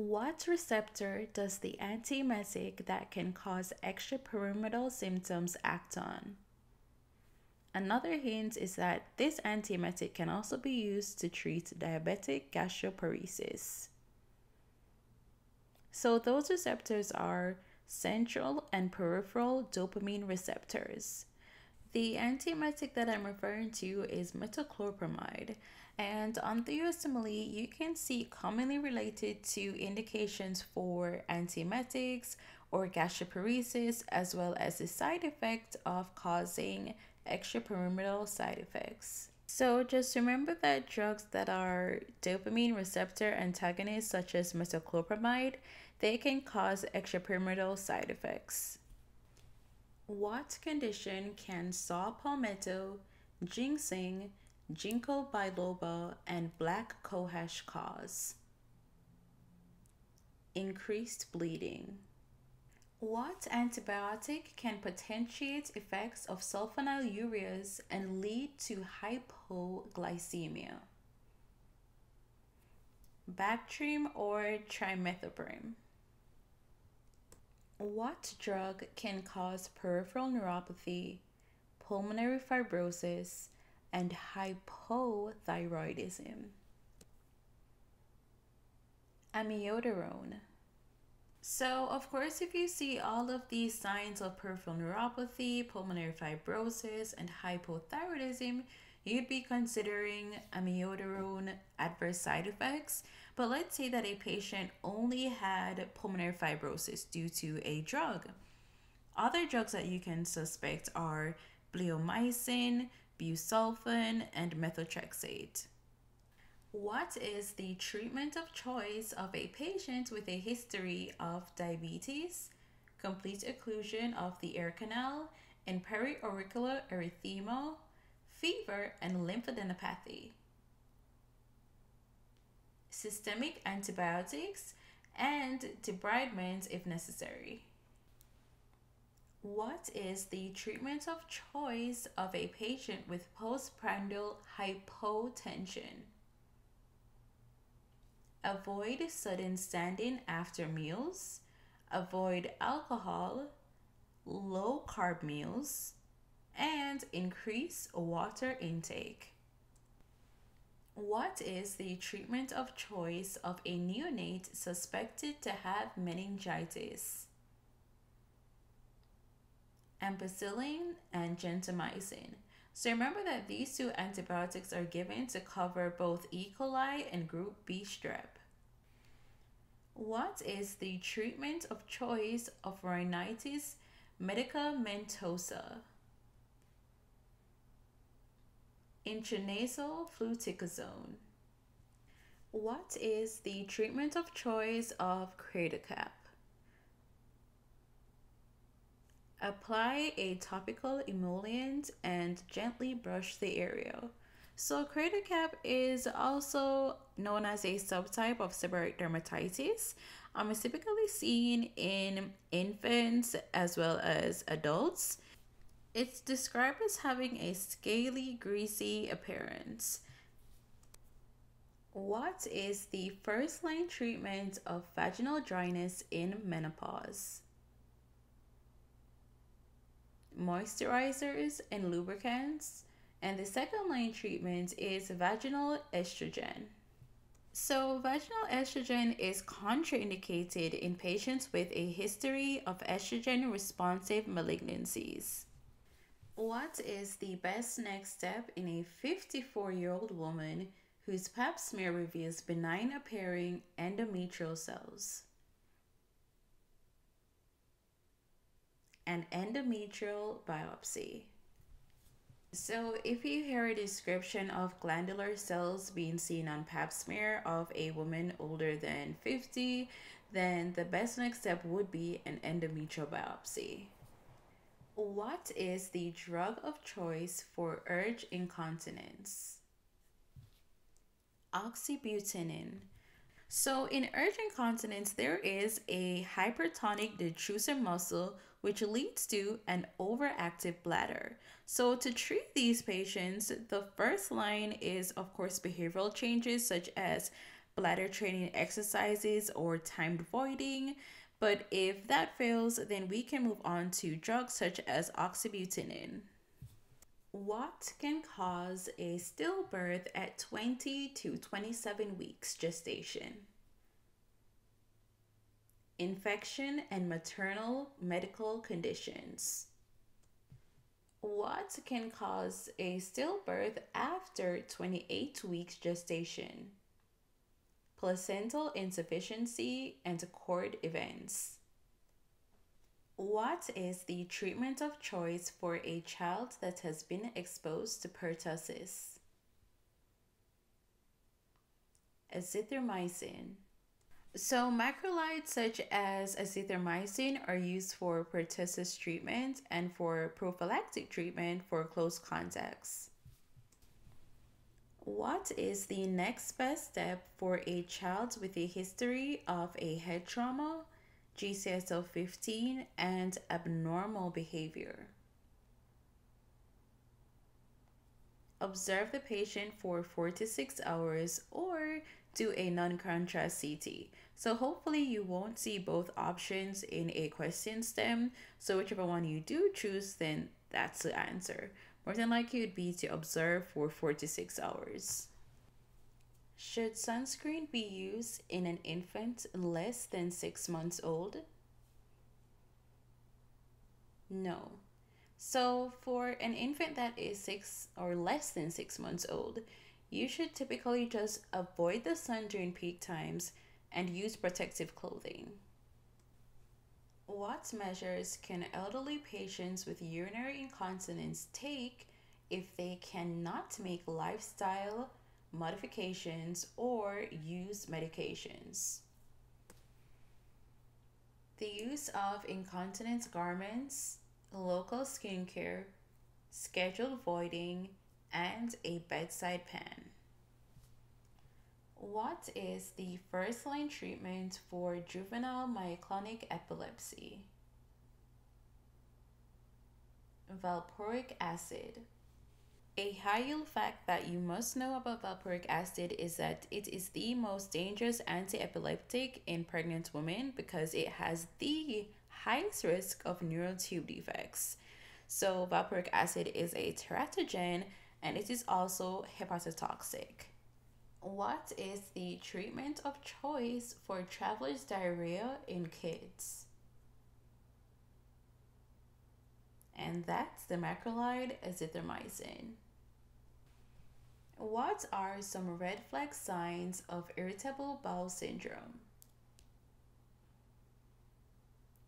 What receptor does the antiemetic that can cause extrapyramidal symptoms act on? Another hint is that this antiemetic can also be used to treat diabetic gastroparesis. So, those receptors are central and peripheral dopamine receptors. The antiemetic that I'm referring to is metoclopramide, and on you can see commonly related to indications for antiemetics or gastroparesis, as well as the side effect of causing extrapyramidal side effects. So just remember that drugs that are dopamine receptor antagonists, such as metoclopramide, they can cause extrapyramidal side effects. What condition can saw palmetto, ginseng, ginkgo biloba, and black cohosh cause? Increased bleeding. What antibiotic can potentiate effects of sulfonylureas and lead to hypoglycemia? Bactrim or trimethoprim? What drug can cause peripheral neuropathy, pulmonary fibrosis, and hypothyroidism? Amiodarone. So, of course, if you see all of these signs of peripheral neuropathy, pulmonary fibrosis, and hypothyroidism, you'd be considering amiodarone adverse side effects. But let's say that a patient only had pulmonary fibrosis due to a drug. Other drugs that you can suspect are bleomycin, busulfan, and methotrexate. What is the treatment of choice of a patient with a history of diabetes, complete occlusion of the ear canal, and periauricular erythema, fever, and lymphadenopathy? Systemic antibiotics and debridement if necessary. What is the treatment of choice of a patient with postprandial hypotension? Avoid sudden standing after meals. Avoid alcohol, low carb meals, and increase water intake. What is the treatment of choice of a neonate suspected to have meningitis? Ampicillin and gentamicin. So remember that these two antibiotics are given to cover both E. coli and group B strep. What is the treatment of choice of rhinitis medicamentosa? Intranasal fluticasone. What is the treatment of choice of cradle cap? Apply a topical emollient and gently brush the area. So cradle cap is also known as a subtype of seborrheic dermatitis. Um, it's typically seen in infants as well as adults. It's described as having a scaly, greasy appearance. What is the first line treatment of vaginal dryness in menopause? Moisturizers and lubricants. And the second line treatment is vaginal estrogen. So, vaginal estrogen is contraindicated in patients with a history of estrogen responsive malignancies. What is the best next step in a 54 year old woman whose pap smear reveals benign appearing endometrial cells? An endometrial biopsy. So, if you hear a description of glandular cells being seen on pap smear of a woman older than 50, then the best next step would be an endometrial biopsy. What is the drug of choice for urge incontinence? Oxybutynin. So, in urge incontinence, there is a hypertonic detrusor muscle which leads to an overactive bladder. So, to treat these patients, the first line is, of course, behavioral changes such as bladder training exercises, or timed voiding. But if that fails, then we can move on to drugs such as oxybutynin. What can cause a stillbirth at 20 to 27 weeks gestation? Infection and maternal medical conditions. What can cause a stillbirth after 28 weeks gestation? Placental insufficiency and cord events. What is the treatment of choice for a child that has been exposed to pertussis? Azithromycin. So, macrolides such as azithromycin are used for pertussis treatment and for prophylactic treatment for close contacts. What is the next best step for a child with a history of a head trauma, GCSL 15, and abnormal behavior? Observe the patient for four to six hours or do a non contrast CT. So, hopefully, you won't see both options in a question stem. So, whichever one you do choose, then that's the answer. More than likely, it would be to observe for four to six hours. Should sunscreen be used in an infant less than six months old? No. So, for an infant that is six or less than six months old, you should typically just avoid the sun during peak times and use protective clothing. What measures can elderly patients with urinary incontinence take if they cannot make lifestyle modifications or use medications? The use of incontinence garments, local skincare, scheduled voiding, and a bedside pen. What is the first line treatment for juvenile myoclonic epilepsy? Valproic acid. A high yield fact that you must know about valproic acid is that it is the most dangerous anti epileptic in pregnant women because it has the highest risk of neural tube defects. So, valproic acid is a teratogen and it is also hepatotoxic. What is the treatment of choice for traveler's diarrhea in kids? And that's the macrolide azithromycin. What are some red flag signs of irritable bowel syndrome?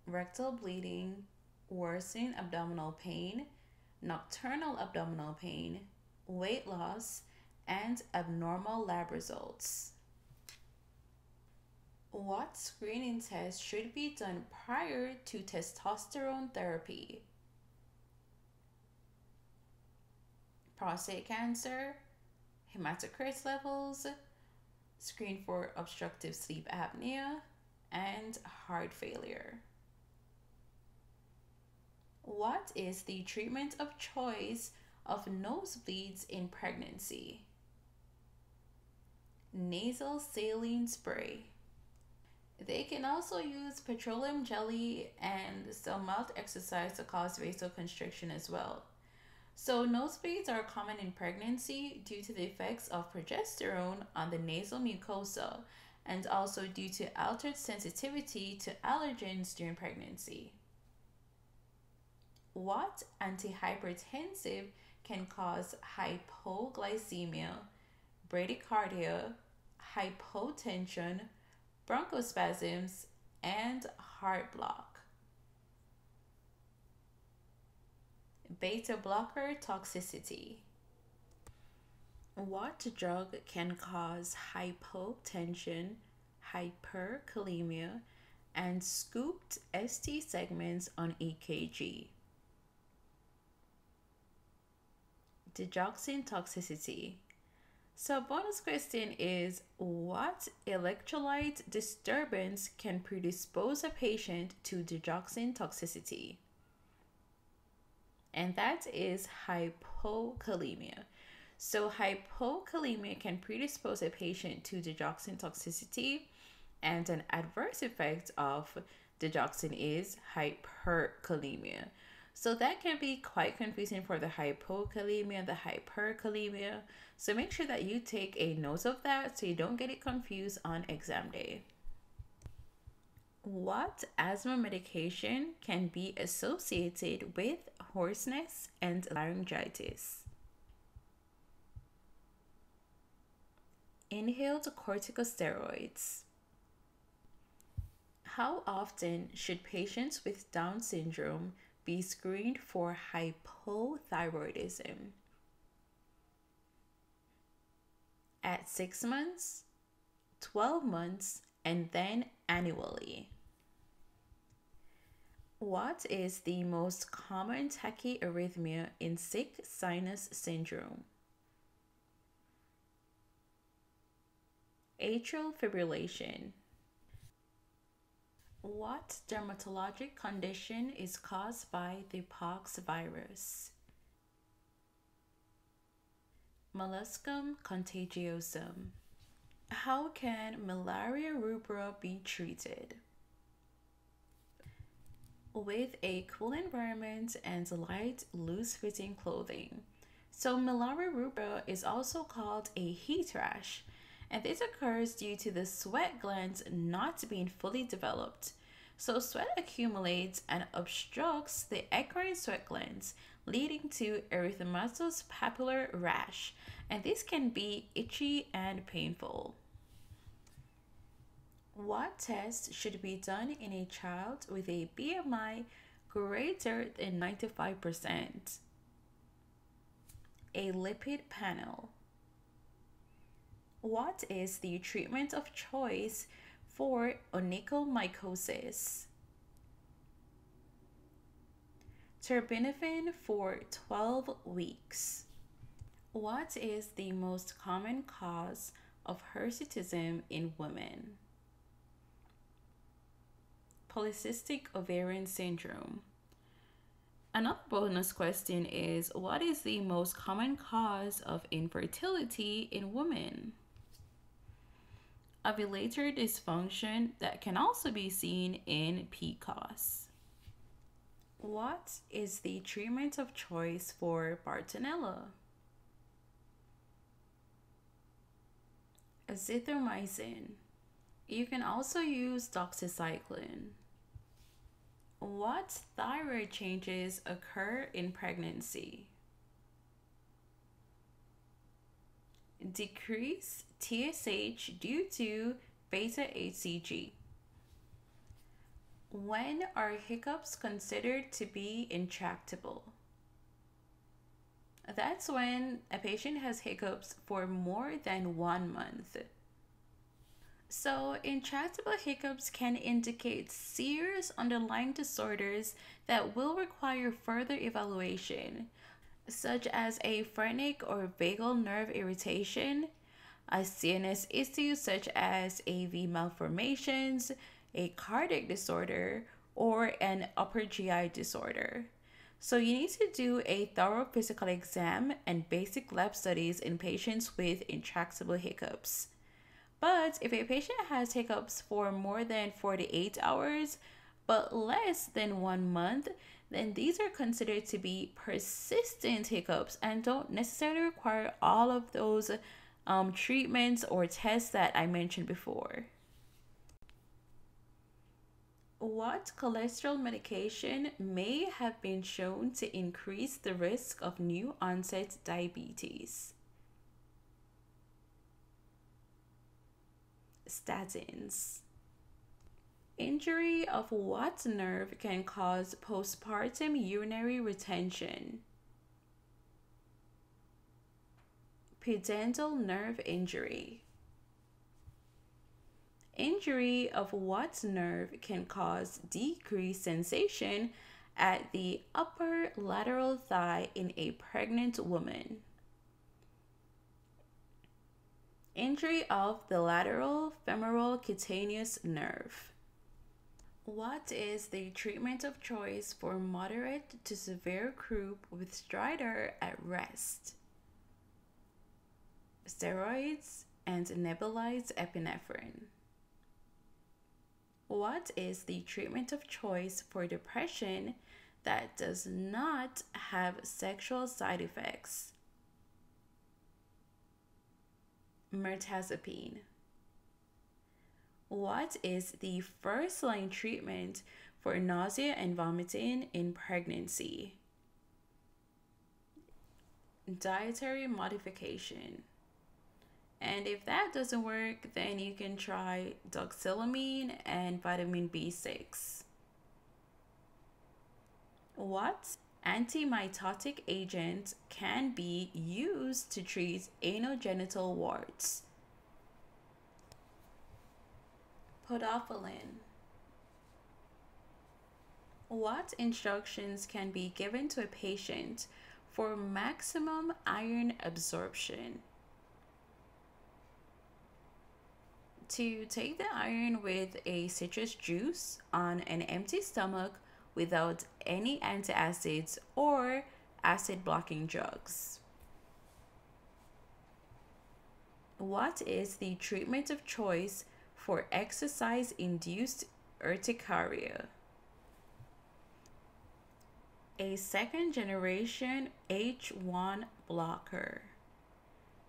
Rectal bleeding, worsening abdominal pain, nocturnal abdominal pain, weight loss, and abnormal lab results. What screening tests should be done prior to testosterone therapy? Prostate cancer, hematocrit levels, screen for obstructive sleep apnea, and heart failure. What is the treatment of choice of nosebleeds in pregnancy? nasal saline spray. They can also use petroleum jelly and some mouth exercise to cause vasoconstriction as well. So, nosebleeds are common in pregnancy due to the effects of progesterone on the nasal mucosa and also due to altered sensitivity to allergens during pregnancy. What antihypertensive can cause hypoglycemia, bradycardia, hypotension, bronchospasms, and heart block. Beta blocker toxicity. What drug can cause hypotension, hyperkalemia, and scooped ST segments on EKG? Digoxin toxicity. So, bonus question is what electrolyte disturbance can predispose a patient to digoxin toxicity? And that is hypokalemia. So, hypokalemia can predispose a patient to digoxin toxicity, and an adverse effect of digoxin is hyperkalemia. So that can be quite confusing for the hypokalemia and the hyperkalemia. So make sure that you take a note of that so you don't get it confused on exam day. What asthma medication can be associated with hoarseness and laryngitis? Inhaled corticosteroids. How often should patients with Down syndrome be screened for hypothyroidism? At six months, 12 months, and then annually. What is the most common tachyarrhythmia in sick sinus syndrome? Atrial fibrillation. What dermatologic condition is caused by the pox virus? Molluscum contagiosum. How can miliaria rubra be treated? With a cool environment and light, loose fitting clothing. So, miliaria rubra is also called a heat rash, and this occurs due to the sweat glands not being fully developed. So, sweat accumulates and obstructs the eccrine sweat glands, leading to erythematous papular rash, and this can be itchy and painful. What test should be done in a child with a BMI greater than 95%? A lipid panel. What is the treatment of choice for onychomycosis? Terbinafine for 12 weeks. What is the most common cause of hirsutism in women? polycystic ovarian syndrome. Another bonus question is What is the most common cause of infertility in women? Ovulatory dysfunction that can also be seen in PCOS. What is the treatment of choice for Bartonella? Azithromycin. You can also use doxycycline. What thyroid changes occur in pregnancy? Decrease TSH due to beta HCG. When are hiccups considered to be intractable? That's when a patient has hiccups for more than one month. So, intractable hiccups can indicate serious underlying disorders that will require further evaluation, such as a phrenic or vagal nerve irritation, a CNS issue such as AV malformations, a cardiac disorder, or an upper GI disorder. So, you need to do a thorough physical exam and basic lab studies in patients with intractable hiccups. But if a patient has hiccups for more than 48 hours, but less than one month, then these are considered to be persistent hiccups and don't necessarily require all of those um, treatments or tests that I mentioned before. What cholesterol medication may have been shown to increase the risk of new onset diabetes? statins. Injury of what nerve can cause postpartum urinary retention? Pudendal nerve injury. Injury of what nerve can cause decreased sensation at the upper lateral thigh in a pregnant woman? Injury of the lateral femoral cutaneous nerve. What is the treatment of choice for moderate to severe croup with stridor at rest? Steroids, and nebulized epinephrine. What is the treatment of choice for depression that does not have sexual side effects? Mirtazapine. What is the first line treatment for nausea and vomiting in pregnancy? Dietary modification. And if that doesn't work, then you can try doxylamine and vitamin B6. What antimitotic agent can be used to treat anogenital warts? Podophyllin. What instructions can be given to a patient for maximum iron absorption? To take the iron with a citrus juice on an empty stomach without any antacids or acid blocking drugs. What is the treatment of choice for exercise induced urticaria? A second generation H1 blocker.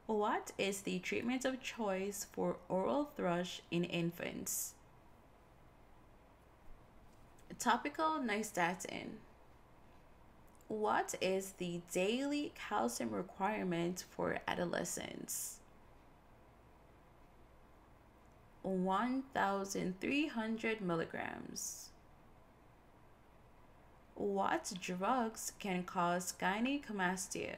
What is the treatment of choice for oral thrush in infants? Topical nystatin. What is the daily calcium requirement for adolescents? 1,300 milligrams. What drugs can cause gynecomastia?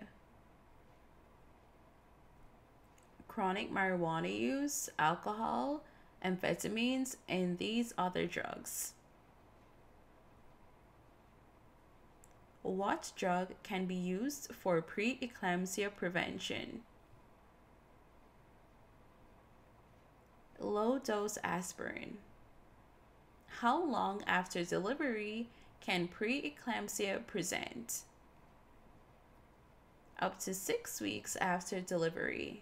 Chronic marijuana use, alcohol, amphetamines, and these other drugs. What drug can be used for preeclampsia prevention? Low dose aspirin. How long after delivery can preeclampsia present? Up to six weeks after delivery.